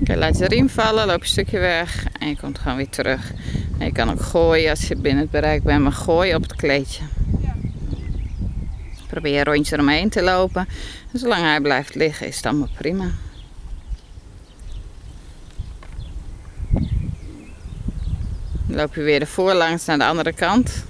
Oké, laat je riem vallen, loop een stukje weg en je komt gewoon weer terug. En je kan ook gooien als je binnen het bereik bent, maar gooi op het kleedje. Probeer een rondje eromheen te lopen. Zolang hij blijft liggen is het allemaal prima. Dan loop je weer ervoor langs naar de andere kant.